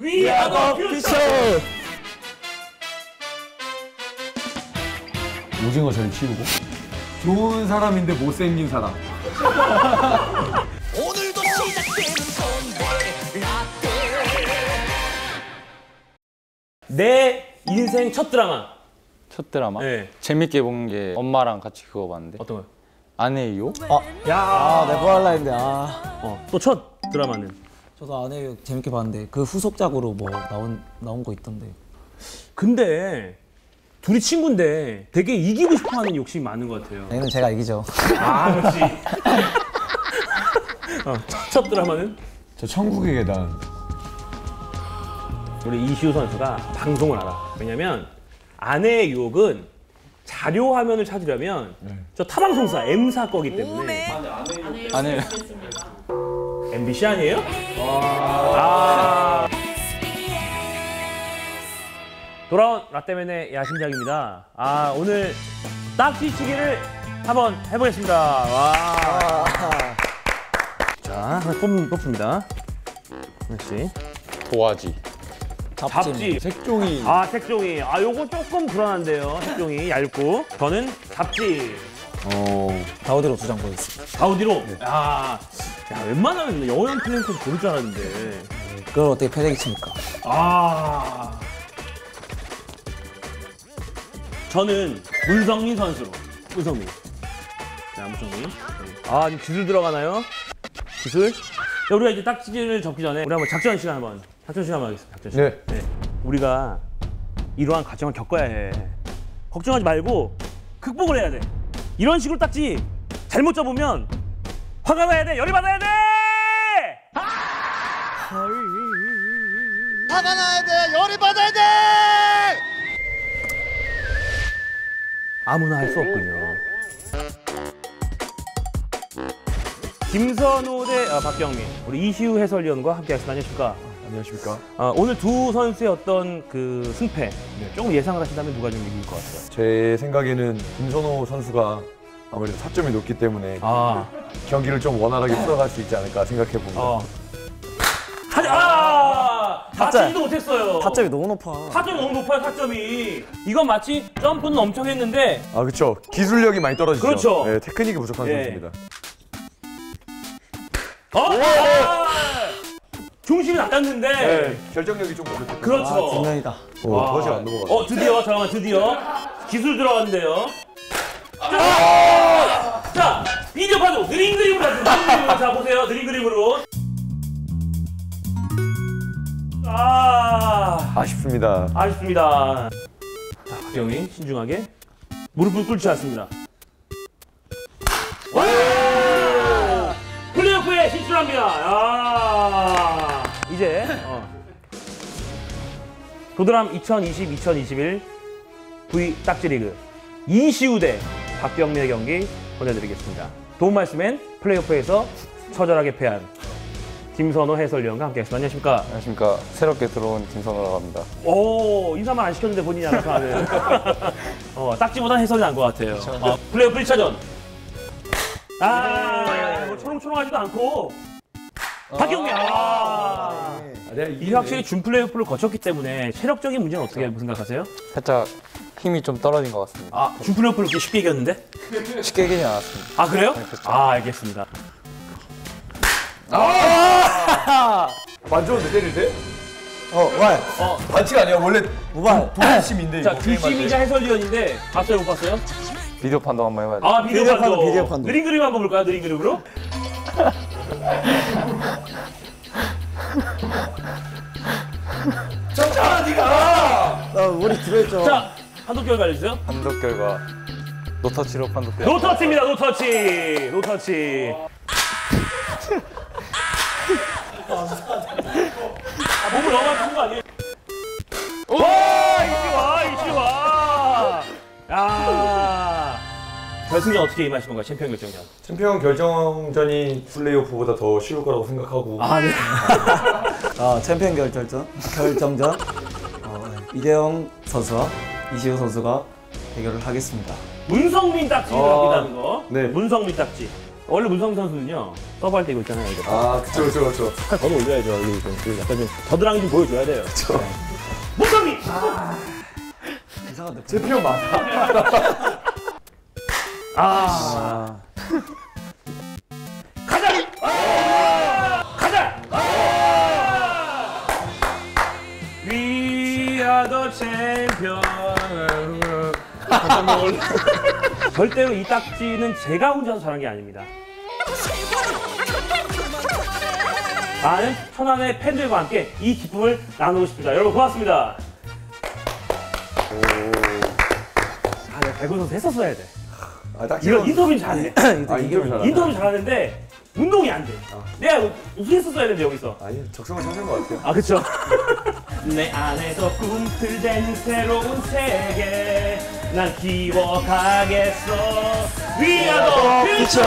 위아더 퓨처! 오징어 잘 치우고? 좋은 사람인데 못생긴 사람. 오늘도 시작되는 건데 내 인생 첫 드라마. 첫 드라마? 네. 재밌게 본 게 엄마랑 같이 그거 봤는데. 어떤 거요? 아내의 유혹? 아, 내거 할라 했는데 아. 어, 또 첫 드라마는 저도 아내 재밌게 봤는데 그 후속작으로 뭐 나온 나온 거 있던데. 근데 둘이 친구인데 되게 이기고 싶어하는 욕심이 많은 것 같아요. 얘는 제가 이기죠. 아 그렇지 어, 첫 드라마는? 저 천국의 계단. 우리 이시우 선수가 방송을 알아. 왜냐면 아내의 유혹은 자료 화면을 찾으려면 저 타방송사 M사 거기 때문에. 아내 MBC 아니에요? 아. 돌아온 라떼맨의 야심작입니다. 아 오늘 딱지치기를 한번 해보겠습니다. 와. 자 하나 뽑, 뽑습니다. 하나씩. 도화지 잡지. 색종이 아 색종이 아 요거 조금 불안한데요 색종이 얇고 저는 잡지 어 다우디로 두 장 보겠습니다. 가우디로 야, 야 웬만하면 영어형 플랜트 고를 줄 알았는데. 그걸 어떻게 패대기 칩니까? 아. 저는 문성민 선수로 문성민. 자 문성민. 아 지금 기술 들어가나요? 기술? 자, 우리가 이제 딱지를 접기 전에 우리 한번 작전 시간 한번 작전 시간 한번 하겠습니다 작전 시간. 네. 우리가 이러한 과정을 겪어야 해. 걱정하지 말고 극복을 해야 돼. 이런 식으로 딱지 잘못 접으면 화가 나야 돼. 열이 받아야 돼. 화가 나야 돼 열이 받아야 돼 아무나 할 수 없군요. 김선호 대 아, 박경민, 우리 이시우 해설위원과 함께하겠습니다. 안녕하십니까? 안녕하십니까 아, 오늘 두 선수의 어떤 그 승패 조금 예상을 하신다면 누가 좀 이길 것 같아요? 제 생각에는 김선호 선수가 아무래도 타점이 높기 때문에 아, 경기를 좀 원활하게 풀어갈 수 있지 않을까 생각해 봅니다 어. 타, 아, 맞지도 못했어요. 타점이 너무 높아. 타점이 너무 높아요, 타점이. 이건 마치 점프는 엄청 했는데 아 그렇죠 기술력이 많이 떨어지죠 그렇죠. 네, 테크닉이 부족한 예. 선수입니다 어? 아! 중심이 낮았는데 네, 결정력이 좀 부족해요 그렇죠. 분명이다. 오, 버시가 안 넘어가 어, 드디어 잠깐만 드디어 기술 들어갔는데요. 자, 자, 비디오 파도 느린 그림으로 가죠. 느린 그림으로 자 보세요. 느린 그림으로. 아, 아쉽습니다 아쉽습니다. 자, 박경민 신중하게 무릎을 꿇지 않습니다. 와! 플레이오프에 진출합니다. 아, 이제 어. 도드람 2020-2021 V 딱지리그 이시우 대 박경민의 경기 보내드리겠습니다. 도움 말씀엔 플레이오프에서 처절하게 패한 김선호 해설위원과 함께하겠습니다. 안녕하십니까? 안녕하십니까. 새롭게 들어온 김선호라고 합니다. 오 인사만 안 시켰는데 본인이 알아서 하는 어, 딱지보다 해설이 난 것 같아요. 어, 플레이오프 1차전. 아 뭐 초롱초롱하지도 않고. 박경민. 아, 이 확실히 준 플레이오프를 거쳤기 때문에 체력적인 문제는 어떻게 생각하세요? 살짝 힘이 좀 떨어진 것 같습니다 아, 준 플레이오프를 그렇게 쉽게 이겼는데? 쉽게 이기진 않았습니다 아 그래요? 그렇죠. 아 알겠습니다 만졌는데 때릴 때? 어, 와. 반칙 아니야 원래 무발. 동심인데 자 규심이자 해설위원인데 봤어요 못 봤어요? 비디오 판독 한번 해봐야 돼 아 비디오, 비디오 판독 비디오 판독. 느린 그림 한번 볼까요? 느린 그림으로? 정찬아 니가 나 머리 들어있죠. 자 판독 결과 알려주세요 판독 결과 노터치로 판독돼 노터치입니다, 노터치. 노터치. 아, 몸을 너무 아픈 거 아니에요? 와, 이시와, 이시와. 야. 결승전 어떻게 임하신 건가요? 챔피언 결정전. 챔피언 결정전이 플레이오프보다 더 쉬울 거라고 생각하고 아, 네. 아, 챔피언 결정전. 결정전. 어, 네. 이대영 선수와 이시우 선수가 대결을 하겠습니다. 문성민 딱지를 어, 합니다는 거. 네. 문성민 딱지. 원래 문성민 선수는요 서브할 때 이거 있잖아요 이거. 아 그쵸 그쵸 그쵸. 팔 걷어 올려야죠 여기 좀, 그 약간 좀 겨드랑이 좀 보여줘야 돼요. 그쵸. 문성민! 제 표현 맞아. 아. 가 잠깐만 올라 절대로 이 딱지는 제가 혼자서 잘한 게 아닙니다. 많은 천안의 팬들과 함께 이 기쁨을 나누고 싶습니다. 여러분 고맙습니다. 아 내가 배구 선수 했었어야 돼. 아, 딱 이거 인터뷰 잘해 아 인터뷰 잘하네. 인터뷰 잘하는데 운동이 안 돼. 내가 이겼었어야 되는데 여기서. 아니 적성을 찾은 것 같아요. 아 그쵸. 내 안에서 꿈틀댄 새로운 세계 난 기억하겠어. 위아더 퓨처.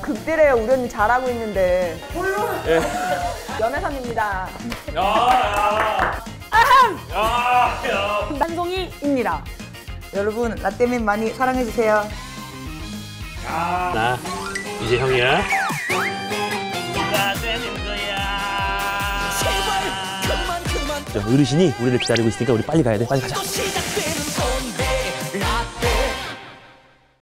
극딜에 우련이 잘하고 있는데 예. 연애상입니다. 야, 야, 야, 야. 한송이입니다. 여러분 라떼맨 많이 사랑해주세요. 나 이제 형이야. 누가 어르신이 우리를 기다리고 있으니까 우리 빨리 가야 돼. 빨리 가자.